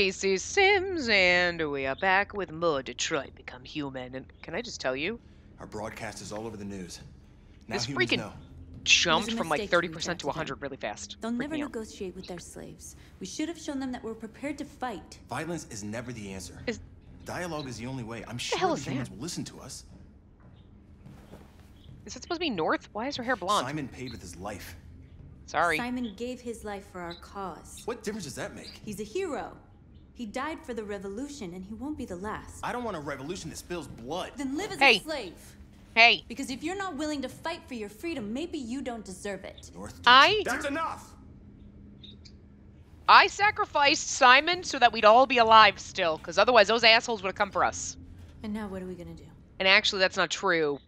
Spacey Sims, and we are back with more Detroit Become Human. And can I just tell you, Our broadcast is all over the news. Now This freaking- know. jumped from like 30% to tracked 100 really fast. They'll Freaked never me out. negotiate with their slaves. We should have shown them that we're prepared to fight. Violence is never the answer. Is- Dialogue is the only way. I'm the sure hell the is humans that? will listen to us. Is it supposed to be north? Why is her hair blonde? Simon paid with his life. Sorry. Simon gave his life for our cause. What difference does that make? He's a hero. He died for the revolution, and he won't be the last. I don't want a revolution that spills blood. Then live as Hey. a slave. Hey, Because if you're not willing to fight for your freedom, maybe you don't deserve it. North. I That's enough. I sacrificed Simon so that we'd all be alive still, because otherwise those assholes would have come for us. And now what are we gonna do? And actually, that's not true,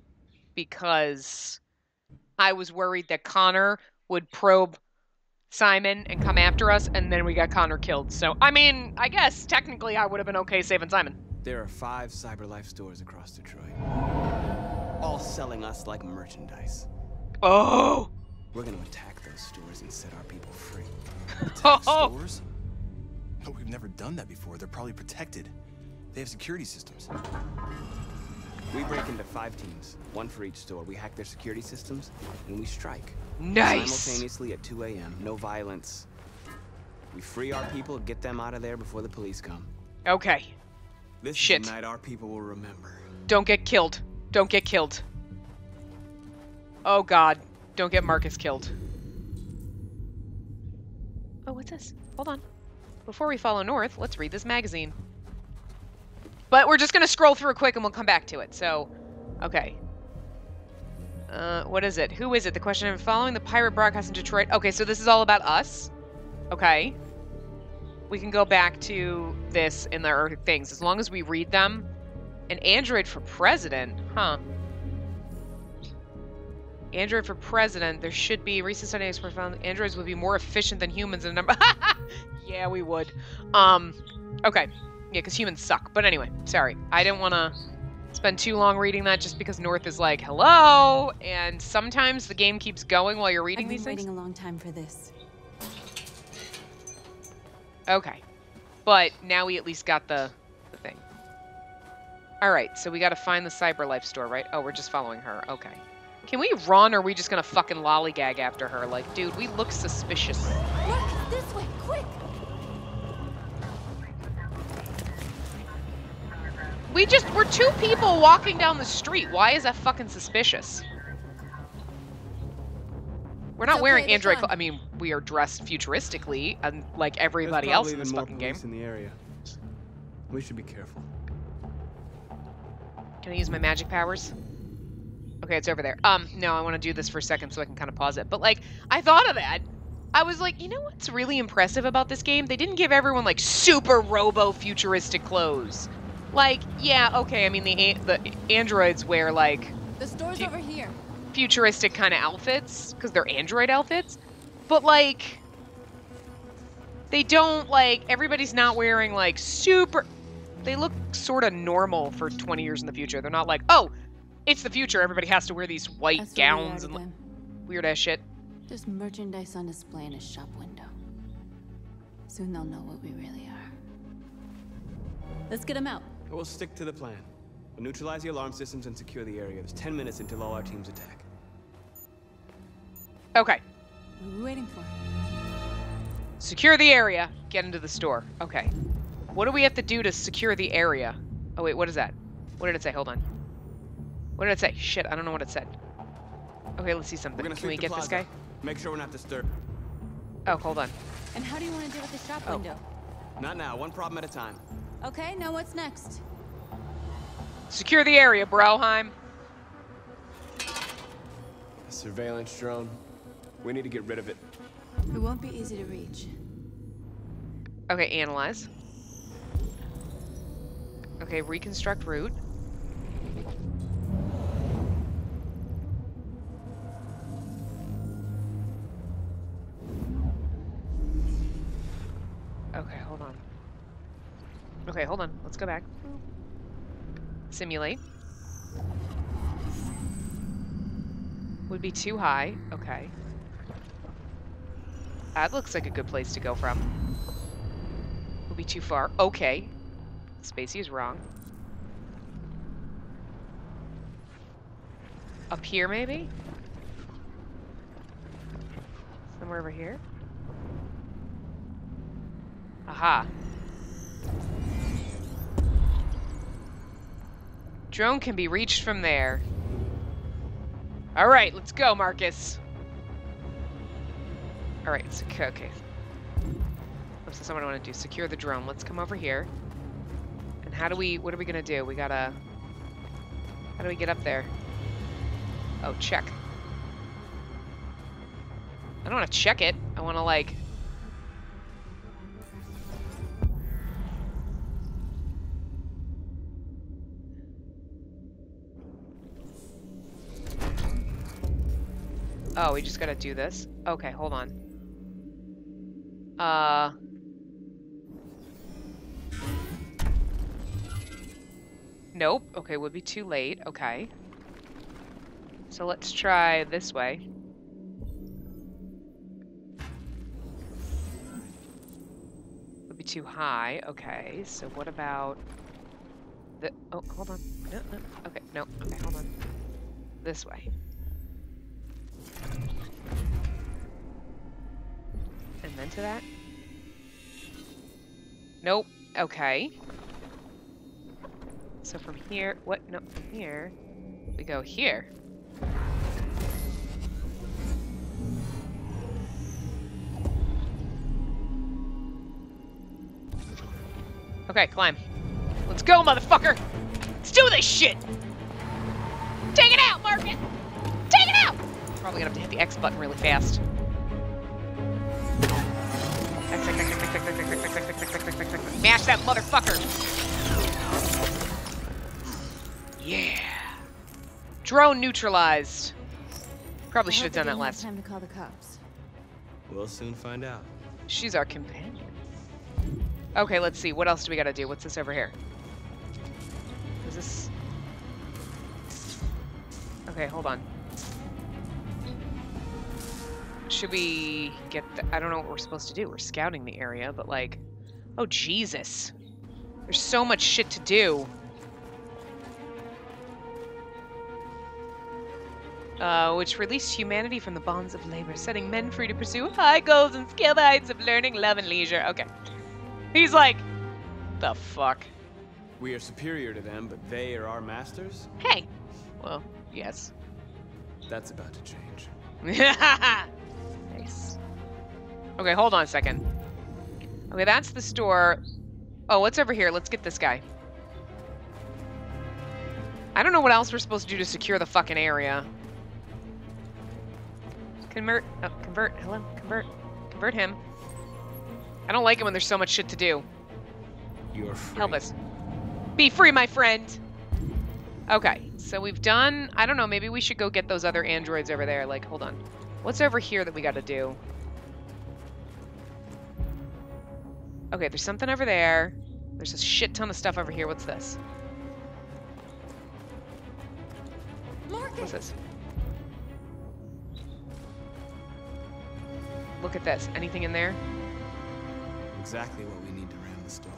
because I was worried that Connor would probe Simon and come after us, and then we got Connor killed. So, I mean, I guess technically I would have been okay saving Simon. There are five CyberLife stores across Detroit, all selling us like merchandise. Oh! We're gonna attack those stores and set our people free. Attack Oh! stores? But we've never done that before. They're probably protected. They have security systems. We break into five teams, one for each store. We hack their security systems, and we strike. Nice! Simultaneously at 2 a.m. No violence. We free our people, get them out of there before the police come. Okay. This Shit. is the night our people will remember. Don't get killed. Don't get killed. Oh god. Don't get Marcus killed. Oh, what's this? Hold on. Before we follow north, let's read this magazine. But we're just gonna scroll through quick and we'll come back to it. So, okay. Uh, what is it? Who is it? The question I'm following the pirate broadcast in Detroit. Okay, so this is all about us. Okay. We can go back to this in the things as long as we read them. An android for president? Huh. Android for president. There should be recent studies experts found androids would be more efficient than humans in number. yeah, we would. Um, okay. Yeah, because humans suck. But anyway, sorry. I didn't want to spend too long reading that just because North is like, hello, and sometimes the game keeps going while you're reading I've these been things. waiting a long time for this. Okay. But now we at least got the, the thing. Alright, so we gotta find the CyberLife store, right? Oh, we're just following her. Okay. Can we run or are we just gonna fucking lollygag after her? Like, dude, we look suspicious. Marcus, this way, quick! We just, we're two people walking down the street. Why is that fucking suspicious? We're not It's wearing android it's clo- on. I mean, we are dressed futuristically, and like everybody There's else probably in this even more fucking game. in the area. We should be careful. Can I use my magic powers? Okay, it's over there. Um, no, I want to do this for a second so I can kind of pause it. But like, I thought of that. I was like, you know what's really impressive about this game? They didn't give everyone like super robo-futuristic clothes. Like, yeah, okay. I mean, the the androids wear like The store's over here. futuristic kind of outfits because they're android outfits, but like, they don't like everybody's not wearing like super. They look sort of normal for 20 years in the future. They're not like, oh, it's the future. Everybody has to wear these white That's where we are gowns and like, weird ass shit. There's merchandise on display in a shop window. Soon they'll know what we really are. Let's get them out. We'll stick to the plan. We'll neutralize the alarm systems and secure the area. There's 10 minutes until all our teams attack. Okay, What are we waiting for? secure the area. Get into the store. Okay, what do we have to do to secure the area? Oh wait, what is that? What did it say? Hold on. What did it say? Shit, I don't know what it said. Okay, let's see something. Can we sweep the get this guy? Make sure we're not disturbed. Oh, hold on. And how do you want to deal with the shop Oh. window? Not now, one problem at a time. Okay, now what's next? Secure the area, Broheim. A surveillance drone. We need to get rid of it. It won't be easy to reach. Okay, analyze. Okay, reconstruct route. Let's go back. Simulate. Would be too high. Okay. That looks like a good place to go from. Will be too far. Okay. Spacey is wrong. Up here, maybe? Somewhere over here? Aha. Drone can be reached from there. All right, let's go, Marcus. All right, so, okay. This I want to do? Secure the drone. Let's come over here. And how do we, what are we going to do? We got to, how do we get up there? Oh, check. I don't want to check it. I want to, like... Oh, we just gotta do this? Okay, hold on. Uh... Nope. Okay, would be too late. Okay. So let's try this way. Would be too high. Okay, so what about the oh hold on. No, no. Okay, no, okay, hold on. This way. And then to that? Nope. Okay. So from here, what? No, from here, we go here. Okay, climb. Let's go, motherfucker! Let's do this shit! Take it out, Marcus! Take it out! Probably gonna have to hit the X button really fast. Mash that motherfucker! Yeah. Drone neutralized. Probably should have done that didn't last. Time to call the cops. We'll soon find out. She's our companion. Okay, let's see. What else do we gotta do? What's this over here? Is this... Okay, hold on. Should we get the... I don't know what we're supposed to do. We're scouting the area, but like... Oh, Jesus. There's so much shit to do. Uh, which released humanity from the bonds of labor, setting men free to pursue high goals and scale the heights of learning, love, and leisure. Okay. He's like, the fuck? We are superior to them, but they are our masters? Hey. Well, yes. That's about to change. nice. Okay, hold on a second. Okay, that's the store. Oh, what's over here? Let's get this guy. I don't know what else we're supposed to do to secure the fucking area. Convert. Oh, convert. Hello. Convert. Convert him. I don't like it when there's so much shit to do. You're free. Help us. Be free, my friend. Okay, so we've done. I don't know. Maybe we should go get those other androids over there. Like, hold on. What's over here that we got to do? Okay, there's something over there. There's a shit ton of stuff over here. What's this? What's this? Look at this. Anything in there? Exactly what we need to ram the store.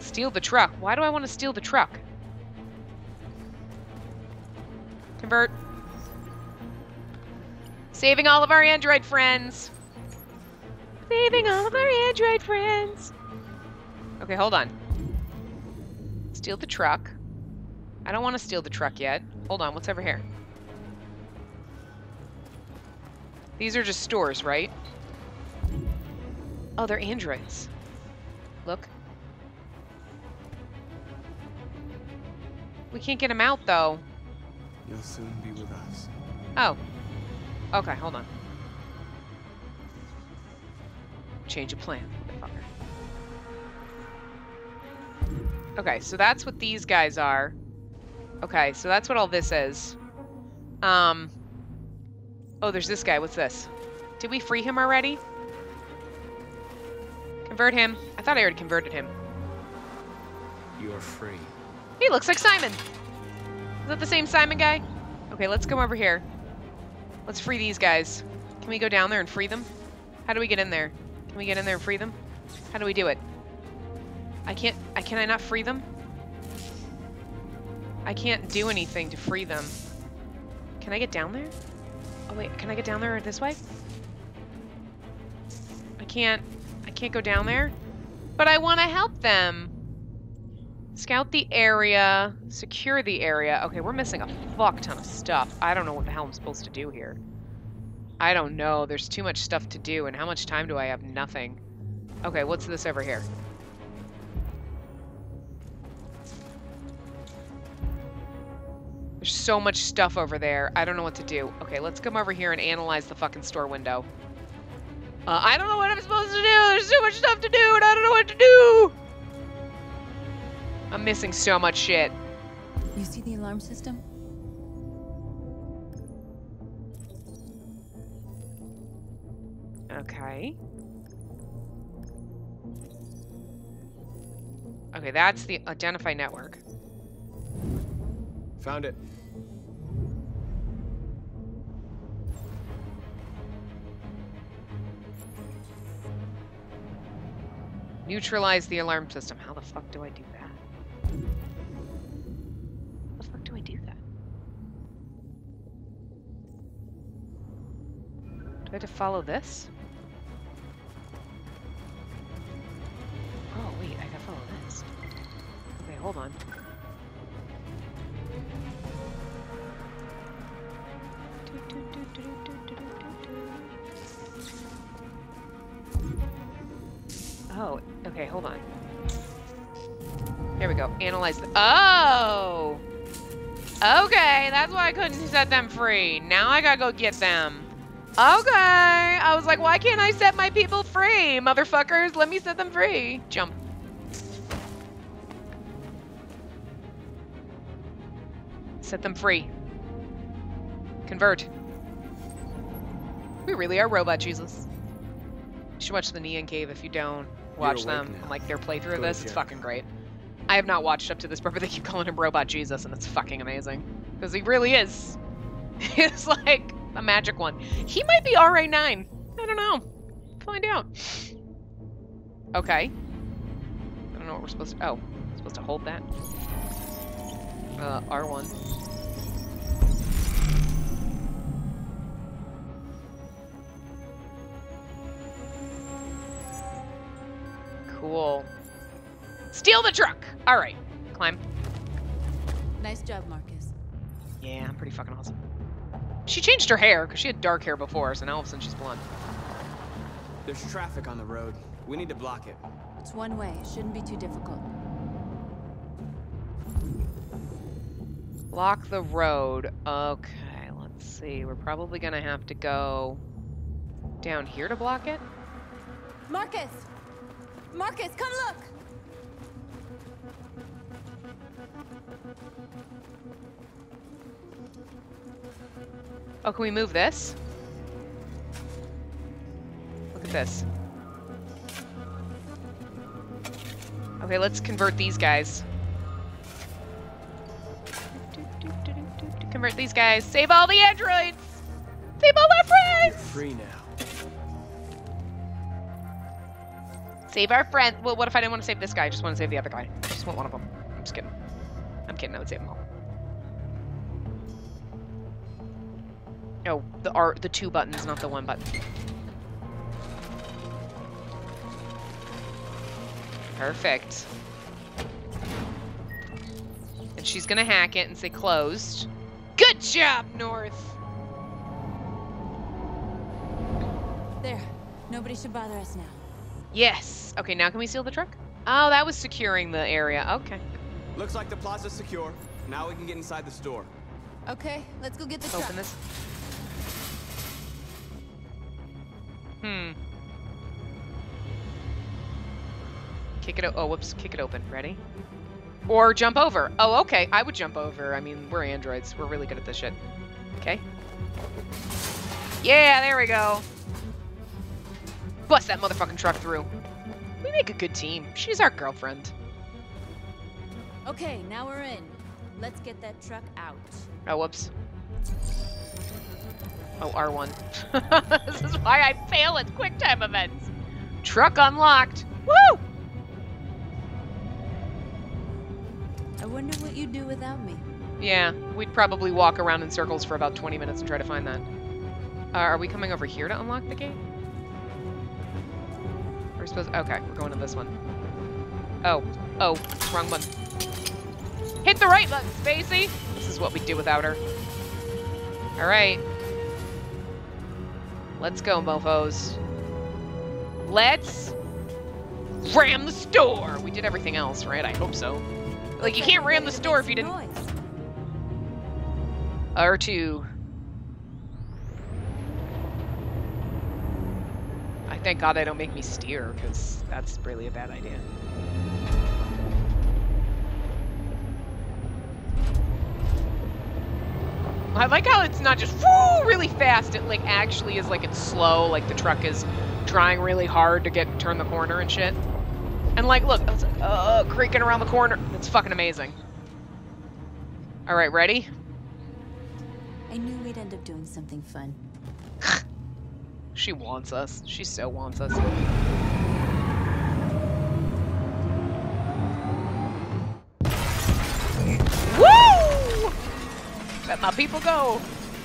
Steal the truck. Why do I want to steal the truck? Convert. Saving all of our android friends. Saving all of our android friends. Okay, hold on. Steal the truck. I don't want to steal the truck yet. Hold on, what's over here? These are just stores, right? Oh, they're androids. Look. We can't get him out, though. You'll soon be with us. Oh. Okay, hold on. Change of plan. Okay, so that's what these guys are. Okay, so that's what all this is. Um. Oh, there's this guy. What's this? Did we free him already? Convert him. I thought I already converted him. You're free. He looks like Simon. Is that the same Simon guy? Okay, let's come over here. Let's free these guys. Can we go down there and free them? How do we get in there? Can we get in there and free them? How do we do it? I can't, I can I not free them? I can't do anything to free them. Can I get down there? Oh wait, can I get down there this way? I can't, I can't go down there. But I want to help them. Scout the area, secure the area. Okay, we're missing a fuck ton of stuff. I don't know what the hell I'm supposed to do here. I don't know. There's too much stuff to do, and how much time do I have? Nothing. Okay, what's this over here? There's so much stuff over there. I don't know what to do. Okay, let's come over here and analyze the fucking store window. Uh, I don't know what I'm supposed to do. There's too much stuff to do, and I don't know what to do. I'm missing so much shit. You see the alarm system? Okay. Okay, that's the identify network. Found it. Neutralize the alarm system. How the fuck do I do that? How the fuck do I do that? Do I have to follow this? Oh, wait, I gotta follow this. Okay, hold on. Oh, okay, hold on. There we go. Analyze the- Oh! Okay, that's why I couldn't set them free. Now I gotta go get them. Okay! I was like, why can't I set my people free? Motherfuckers, let me set them free. Jump. Set them free. Convert. We really are robot Jesus. You should watch the Neon Cave if you don't watch them now. and like their playthrough of this. It's fucking great. I have not watched up to this part, but they keep calling him Robot Jesus, and it's fucking amazing. Because he really is. He's like a magic one. He might be RA9. I don't know. Find out. Okay. I don't know what we're supposed to. Oh, supposed to hold that. Uh, R1. Cool. Steal the truck! Alright. Climb. Nice job, Marcus. Yeah, I'm pretty fucking awesome. She changed her hair, because she had dark hair before, so now all of a sudden she's blonde. There's traffic on the road. We need to block it. It's one way. It shouldn't be too difficult. Block the road. Okay, let's see. We're probably gonna have to go down here to block it. Marcus! Marcus, come look! Oh, can we move this? Look at this. Okay, let's convert these guys. Convert these guys. Save all the androids! Save all our friends! Free now. Save our friend. Well, what if I didn't want to save this guy? I just want to save the other guy. I just want one of them. I'm just kidding. I'm kidding. I would save them all. Oh, the R, the two buttons, not the one button. Perfect. And she's gonna hack it and say closed. Good job, North. There. Nobody should bother us now. Yes. Okay, now can we seal the truck? Oh, that was securing the area. Okay. Looks like the plaza's secure. Now we can get inside the store. Okay, let's go get the Open truck. this. Hmm. Kick it. Oh, whoops. Kick it open. Ready? Or jump over. Oh, okay. I would jump over. I mean, we're androids. We're really good at this shit. Okay. Yeah, there we go. Bust that motherfucking truck through. We make a good team. She's our girlfriend. Okay, now we're in. Let's get that truck out. Oh, whoops. Oh, R1. this is why I fail at quick time events. Truck unlocked. Woo! I wonder what you'd do without me. Yeah, we'd probably walk around in circles for about 20 minutes and try to find that. Uh, are we coming over here to unlock the gate? We're supposed. Okay, we're going to this one. Oh, oh, wrong one. Hit the right button, Spacey. This is what we'd do without her. All right. Let's go, mofo's. Let's ram the store. We did everything else, right? I hope so. Like, you can't ram the store if you didn't. R2. I thank God they don't make me steer, because that's really a bad idea. I like how it's not just whoo, really fast. It like actually is like it's slow. Like the truck is trying really hard to get turn the corner and shit. And like, look, it's like, uh, creaking around the corner. It's fucking amazing. All right, ready? I knew we'd end up doing something fun. She wants us. She so wants us. Let my people go.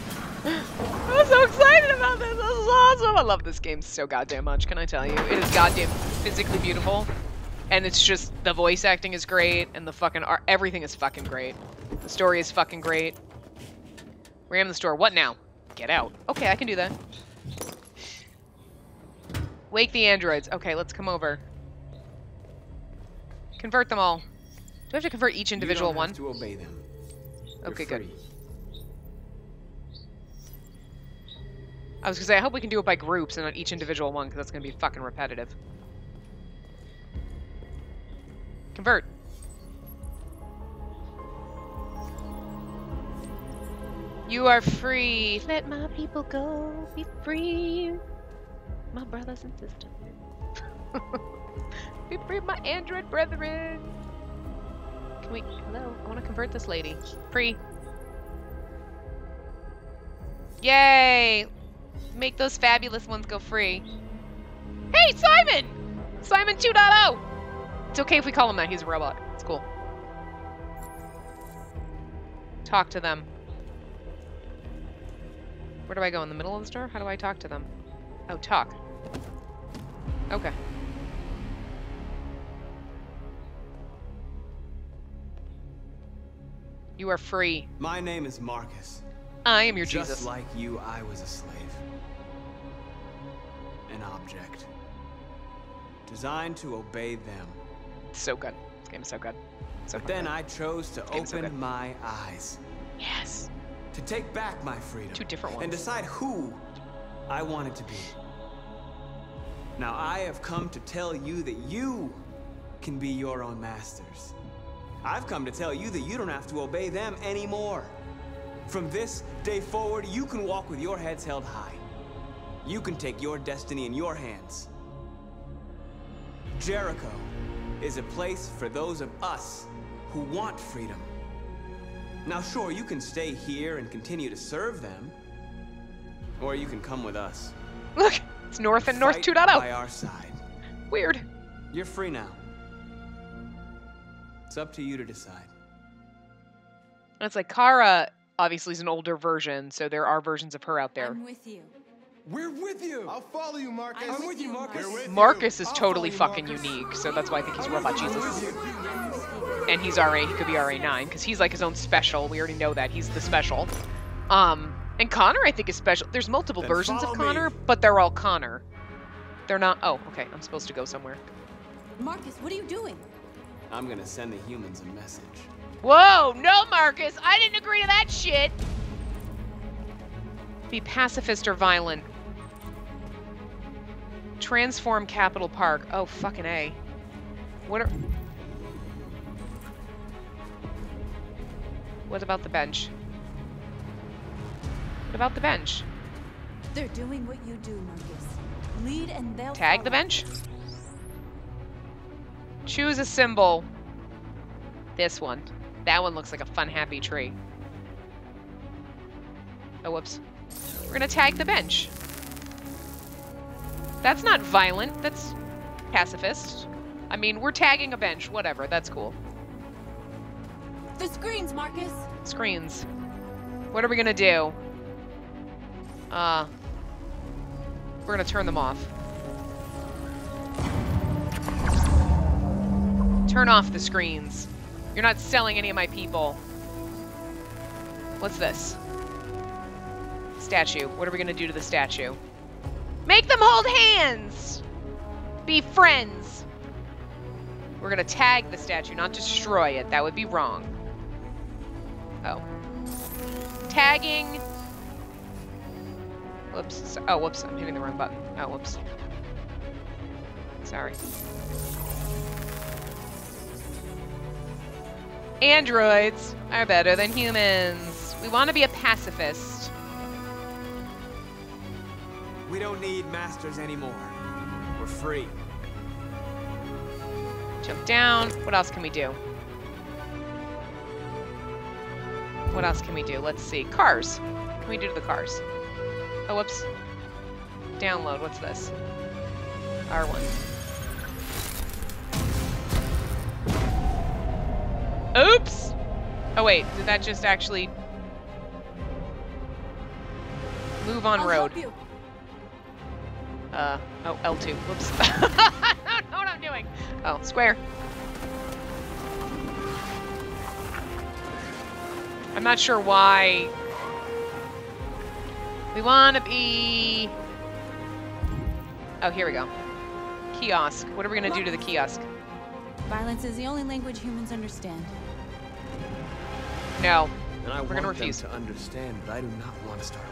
I'm so excited about this. This is awesome. I love this game so goddamn much. Can I tell you? It is goddamn physically beautiful, and it's just the voice acting is great, and the fucking art. Everything is fucking great. The story is fucking great. Ram the store. What now? Get out. Okay, I can do that. Wake the androids. Okay, let's come over. Convert them all. Do I have to convert each individual one? To obey them. You're Okay, good. I was gonna say, I hope we can do it by groups and not each individual one, because that's gonna be fucking repetitive. Convert. You are free. Let my people go. Be free. My brothers and sisters. Be free, my android brethren. Can we? Hello. I want to convert this lady. Free. Yay! Make those fabulous ones go free. Hey, Simon! Simon 2.0! It's okay if we call him that. He's a robot. It's cool. Talk to them. Where do I go? In the middle of the store? How do I talk to them? Oh, talk. Okay. You are free. My name is Marcus. I am your Just Jesus. like you, I was a slave. An object. Designed to obey them. so good. This game is so good. So But then good. I chose to game's so open my eyes. Yes. To take back my freedom. Two different ones. And decide who I wanted to be. Now I have come to tell you that you can be your own masters. I've come to tell you that you don't have to obey them anymore. From this day forward, you can walk with your heads held high. You can take your destiny in your hands. Jericho is a place for those of us who want freedom. Now, sure, you can stay here and continue to serve them. Or you can come with us. Look, it's North and North oh. Fight 2.0. By our side. Weird. You're free now. It's up to you to decide. And it's like Kara obviously is an older version, so there are versions of her out there. I'm with you. We're with you. I'll follow you, Marcus. I'm with you, Marcus. With Marcus you. is totally fucking Marcus. unique, so that's why I think he's Robot. Jesus. I'm with you. And he's RA, he could be RA9, because he's like his own special. We already know that. He's the special. Um, and Connor, I think, is special. There's multiple Then versions of follow me. Connor, but they're all Connor. They're not. Oh, okay. I'm supposed to go somewhere. Marcus, what are you doing? I'm gonna send the humans a message. Whoa, no, Marcus. I didn't agree to that shit. Be pacifist or violent. Transform Capitol Park. Oh, fucking A. What are. What about the bench? What about the bench? They're doing what you do, Marcus. Lead and they'll Tag the bench? Choose a symbol. This one. That one looks like a fun, happy tree. Oh, whoops. We're gonna tag the bench. That's not violent. That's pacifist. I mean, we're tagging a bench. Whatever. That's cool. The screens, Marcus! Screens. What are we gonna do? Uh, we're gonna turn them off. Turn off the screens. You're not selling any of my people. What's this? Statue. What are we gonna do to the statue? Make them hold hands! Be friends! We're gonna tag the statue, not destroy it. That would be wrong. Oh. Tagging. Whoops. Oh, whoops. I'm hitting the wrong button. Oh, whoops. Sorry. Androids are better than humans. We want to be a pacifist. We don't need masters anymore. We're free. Jump down. What else can we do? What else can we do? Let's see. Cars. What can we do to the cars? Oh, whoops. Download. What's this? R1. Oops! Oh, wait. Did that just actually... Move on I'll road. Help you. Uh, oh, L2. Whoops. I don't know what I'm doing. Oh, square. I'm not sure why. We want to be... Oh, here we go. Kiosk. What are we going to do to the kiosk? Violence is the only language humans understand. No. And I We're gonna refuse. to understand that I do not want to start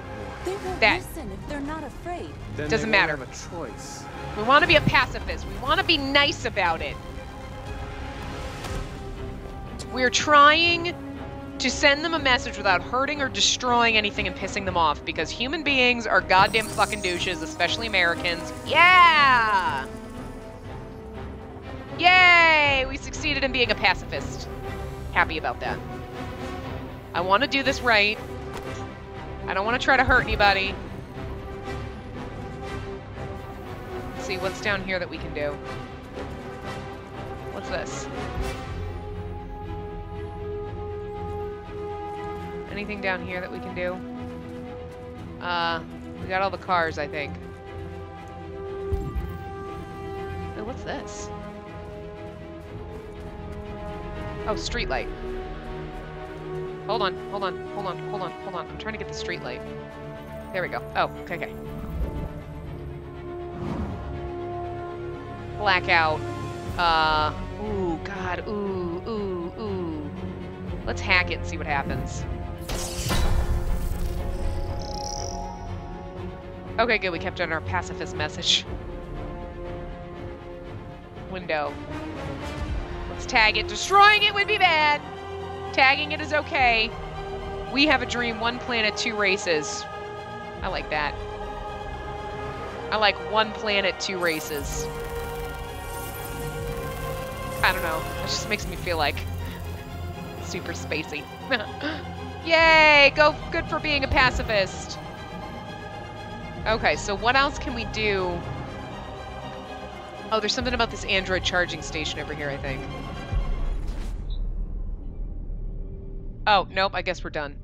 a war. They won't That- listen if they're not afraid. Then Doesn't they won't matter. Have a choice. We want to be a pacifist. We want to be nice about it. We're trying to send them a message without hurting or destroying anything and pissing them off because human beings are goddamn fucking douches, especially Americans. Yeah! Yay! We succeeded in being a pacifist. Happy about that. I want to do this right. I don't want to try to hurt anybody. Let's see what's down here that we can do. What's this? Anything down here that we can do? Uh, we got all the cars, I think. Oh, what's this? Oh, streetlight. Hold on, hold on, hold on, hold on, hold on. I'm trying to get the streetlight. There we go. Oh, okay, okay. Blackout. Uh, ooh, God, ooh, ooh, ooh. Let's hack it and see what happens. Okay, good, we kept on our pacifist message. Window. Let's tag it. Destroying it would be bad. Tagging it is okay. We have a dream, one planet, two races. I like that. I like one planet, two races. I don't know. It just makes me feel like super spacey. Yay! Go good for being a pacifist. Okay, so what else can we do? Oh, there's something about this Android charging station over here, I think. Oh, nope, I guess we're done.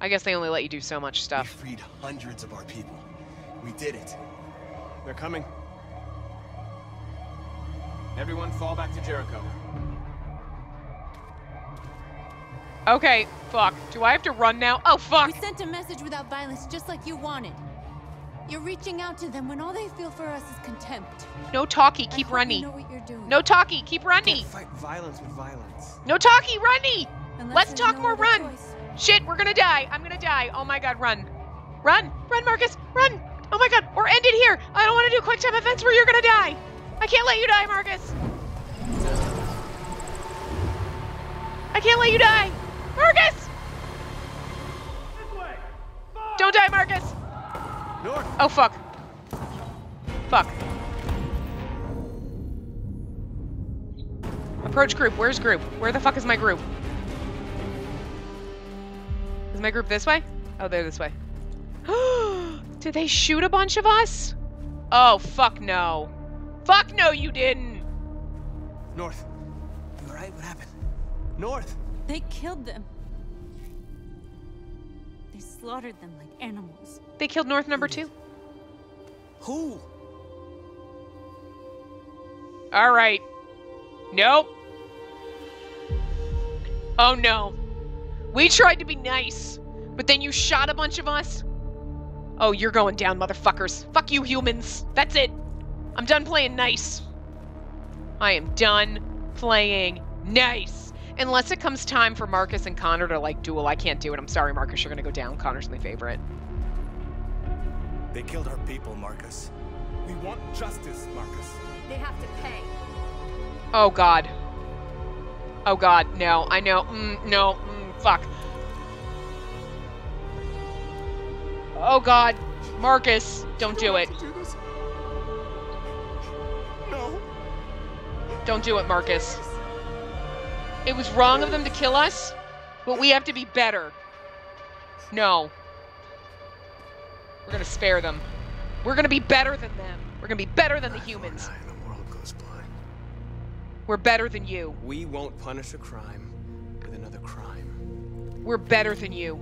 I guess they only let you do so much stuff. We stuff. freed hundreds of our people. We did it. They're coming. Everyone fall back to Jericho. Okay, fuck. Do I have to run now? Oh, fuck! We sent a message without violence, just like you wanted. You're reaching out to them when all they feel for us is contempt. No talkie, keep hope you running. know what you're doing. No talkie, keep running. Fight violence with violence. No talkie, runny. Let's talk no more, other run. choice. Shit, we're gonna die. I'm gonna die. Oh my god, run. Run, run, Marcus, run. Oh my god, or end it here. I don't want to do quick time events where you're gonna die. I can't let you die, Marcus. I can't let you die. Marcus! Don't die, Marcus. North! Oh, fuck. Fuck. Approach group. Where's group? Where the fuck is my group? Is my group this way? Oh, they're this way. Did they shoot a bunch of us? Oh, fuck no. Fuck no, you didn't. North. You alright? What happened? North! They killed them. They slaughtered them like animals. They killed North number two. Who? All right. Nope. Oh no. We tried to be nice, but then you shot a bunch of us. Oh, you're going down, motherfuckers. Fuck you, humans. That's it. I'm done playing nice. I am done playing nice. Unless it comes time for Marcus and Connor to like duel, I can't do it. I'm sorry, Marcus. You're gonna go down. Connor's my favorite. They killed our people, Marcus. We want justice, Marcus. They have to pay. Oh God. Oh God. No. I know. Mm, no. Mm, fuck. Oh God. Marcus, don't do it. Do this. No. Don't do it, Marcus. It was wrong of them to kill us, but we have to be better. No. We're gonna spare them. We're gonna be better than them. We're gonna be better than the humans. the world goes by. We're better than you. We won't punish a crime with another crime. We're better than you.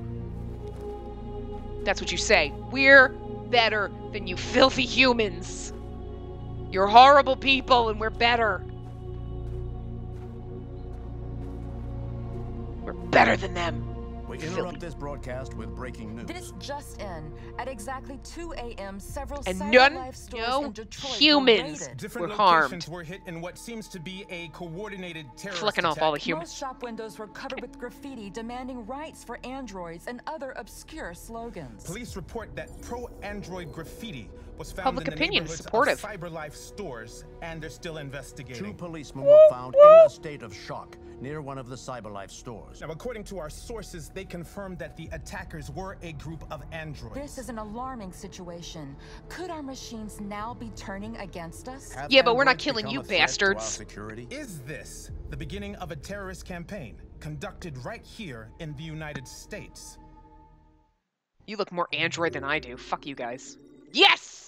That's what you say. We're better than you filthy humans. You're horrible people and we're better. We're better than them. We Filthy. interrupt this broadcast with breaking news. This just in. At exactly 2 a.m., several And Cyber none, Life stores no in Detroit were humans raided. Different were locations harmed. were hit in what seems to be a coordinated terrorist Flicking off all the attack. humans. Most shop windows were covered with graffiti demanding rights for androids and other obscure slogans. Police report that pro-android graffiti was found Public in the opinion, neighborhoods supportive. CyberLife stores, and they're still investigating. Two policemen were found in a state of shock near one of the CyberLife stores. Now, according to our sources, they confirmed that the attackers were a group of androids. This is an alarming situation. Could our machines now be turning against us? Have Yeah, but we're not killing you a threat to our bastards. security? Is this the beginning of a terrorist campaign conducted right here in the United States? You look more android than I do. Fuck you guys. Yes!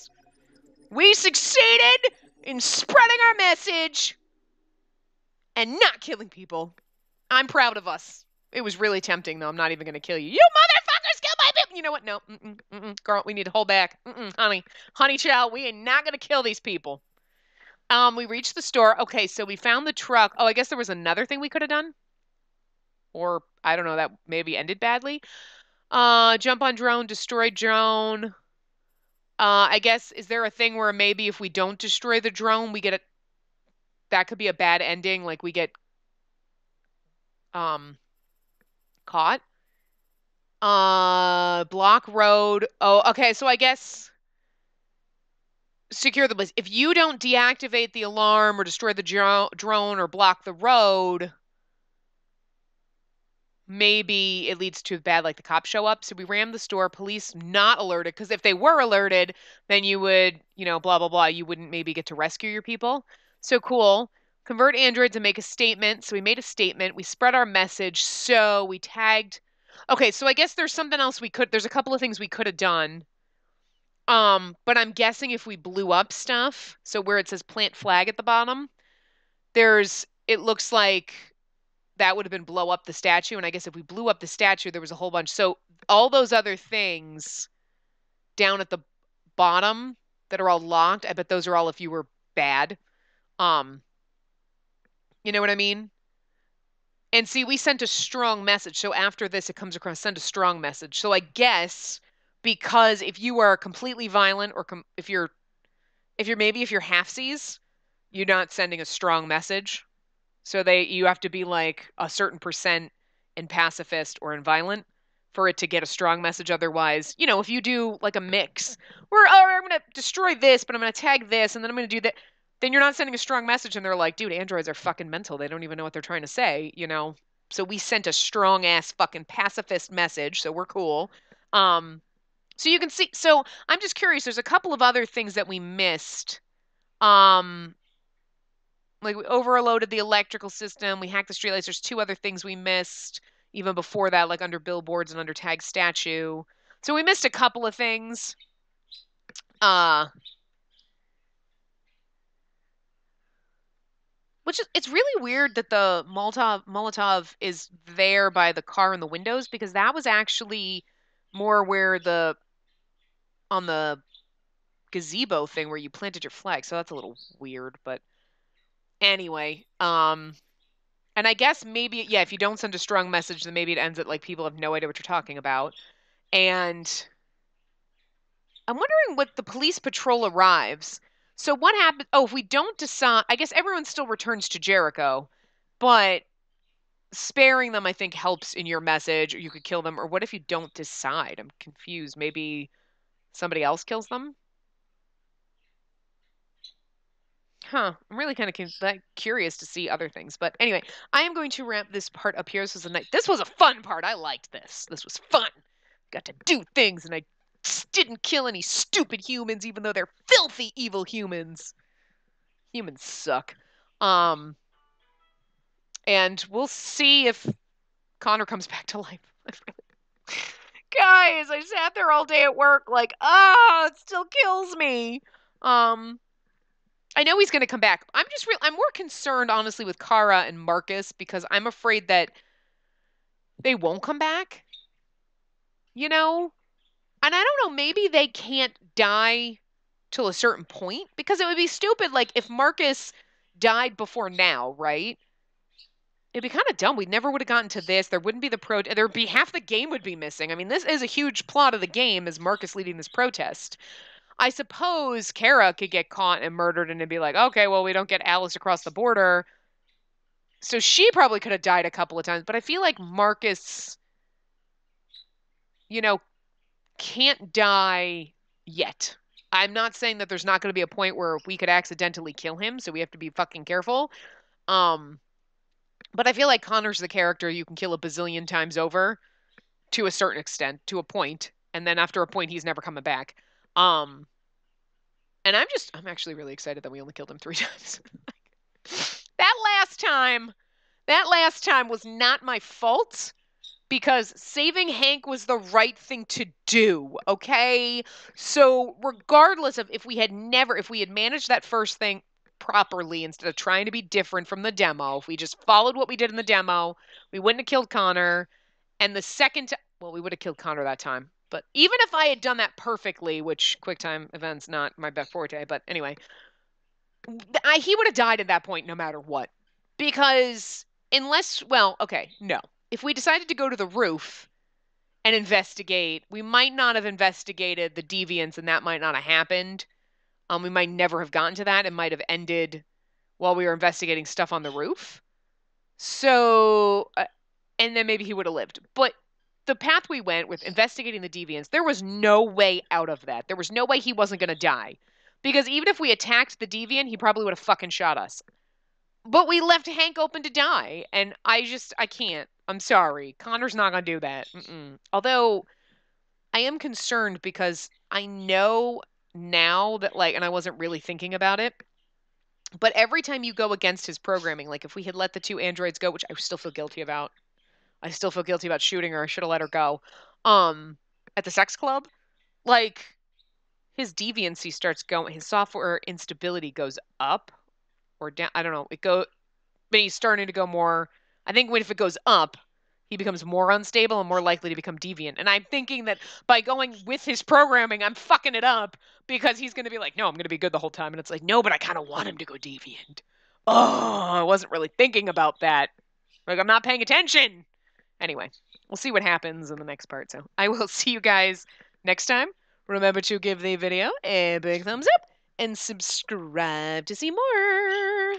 We succeeded in spreading our message and not killing people. I'm proud of us. It was really tempting, though. I'm not even going to kill you. You motherfuckers kill my people! You know what? No. Mm-mm, mm-mm. Girl, we need to hold back. Mm-mm, honey. Honey child, we ain't not going to kill these people. Um, we reached the store. Okay, so we found the truck. Oh, I guess there was another thing we could have done. Or, I don't know, that maybe ended badly. Uh, jump on drone, destroy drone. Uh, I guess is there a thing where maybe if we don't destroy the drone, we get a that could be a bad ending, like we get um caught. Uh, block road. Oh, okay. So I guess secure the place. If you don't deactivate the alarm or destroy the dro- drone or block the road, maybe it leads to bad like the cops show up. So we rammed the store police not alerted because if they were alerted then you would you know blah blah blah you wouldn't maybe get to rescue your people. So cool. Convert androids and make a statement. So we made a statement. We spread our message. So we tagged. Okay so i guess there's something else we could there's a couple of things we could have done. Um but i'm guessing if we blew up stuff so where it says plant flag at the bottom there's it looks like that would have been blow up the statue. And I guess if we blew up the statue, there was a whole bunch. So all those other things down at the bottom that are all locked, I bet those are all if you were bad. Um, you know what I mean? And see, we sent a strong message. So after this, it comes across send a strong message. So I guess because if you are completely violent or com- if you're if you're maybe if you're halfsies, you're not sending a strong message. So they you have to be like a certain percent in pacifist or in violent for it to get a strong message. Otherwise, you know, if you do like a mix, where oh, I'm gonna destroy this, but I'm gonna tag this, and then I'm gonna do that, then you're not sending a strong message, and they're like, dude, androids are fucking mental. They don't even know what they're trying to say, you know. So we sent a strong ass fucking pacifist message, so we're cool. Um, so you can see. So I'm just curious. There's a couple of other things that we missed. Um, like we overloaded the electrical system, we hacked the streetlights. There's two other things we missed. even before that, like under billboards and under tag statue. So we missed a couple of things. Uh which is it's really weird that the Molotov Molotov is there by the car and the windows because that was actually more where the on the gazebo thing where you planted your flag. So that's a little weird, but anyway, um and I guess maybe yeah, if you don't send a strong message then maybe it ends at like people have no idea what you're talking about. And I'm wondering what the police patrol arrives. So what happens? Oh, if we don't decide, I guess everyone still returns to Jericho, but sparing them, I think, helps in your message. Or you could kill them. Or what if you don't decide? I'm confused. Maybe somebody else kills them. Huh. I'm really kind of curious to see other things. But anyway, I am going to ramp this part up here. This was a night. This was a fun part. I liked this. This was fun. Got to do things, and I didn't kill any stupid humans, even though they're filthy evil humans. Humans suck. Um, and we'll see if Connor comes back to life. Guys, I sat there all day at work, like, ah, oh, it still kills me. Um, I know he's gonna come back. I'm just real. I'm more concerned, honestly, with Kara and Marcus because I'm afraid that they won't come back. You know, and I don't know, maybe they can't die till a certain point because it would be stupid like if Marcus died before now, right? It'd be kind of dumb. We never would have gotten to this. There wouldn't be the pro. There'd be half the game would be missing. I mean, this is a huge plot of the game. Is Marcus leading this protest? I suppose Kara could get caught and murdered, and it'd be like, okay, well, we don't get Alice across the border, so she probably could have died a couple of times. But I feel like Marcus, you know, can't die yet. I'm not saying that there's not going to be a point where we could accidentally kill him, so we have to be fucking careful. Um, but I feel like Connor's the character you can kill a bazillion times over to a certain extent, to a point, and then after a point, he's never coming back. Um, and I'm just, I'm actually really excited that we only killed him three times. that last time, that last time was not my fault because saving Hank was the right thing to do, okay? So, regardless of if we had never, if we had managed that first thing properly instead of trying to be different from the demo, if we just followed what we did in the demo, we wouldn't have killed Connor. And the second, t- well, we would have killed Connor that time. But even if I had done that perfectly, which QuickTime events not my best forte, but anyway, I, he would have died at that point no matter what. Because unless, well, okay, no if we decided to go to the roof and investigate, we might not have investigated the deviants and that might not have happened. Um, we might never have gotten to that. It might have ended while we were investigating stuff on the roof. So, uh, and then maybe he would have lived. But the path we went with investigating the deviants, there was no way out of that. There was no way he wasn't going to die. Because even if we attacked the deviant, he probably would have fucking shot us. But we left Hank open to die, and I just I can't. I'm sorry. Connor's not gonna do that. Mm-mm. Although I am concerned because I know now that like, and I wasn't really thinking about it, but every time you go against his programming, like if we had let the two androids go, which I still feel guilty about, I still feel guilty about shooting her. I should have let her go. Um, at the sex club, like his deviancy starts going. His software instability goes up or down. I don't know. It go, but he's starting to go more. I think when if it goes up, he becomes more unstable and more likely to become deviant. And I'm thinking that by going with his programming, I'm fucking it up because he's going to be like, no, I'm going to be good the whole time. And it's like, no, but I kind of want him to go deviant. Oh, I wasn't really thinking about that. Like, I'm not paying attention. Anyway, we'll see what happens in the next part. So I will see you guys next time. Remember to give the video a big thumbs up and subscribe to see more.